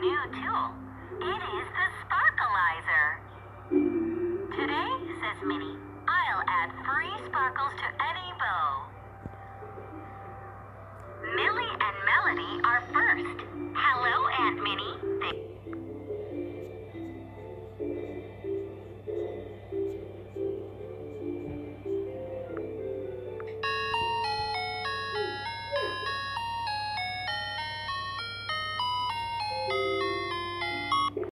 new tool. It is the Sparkleizer.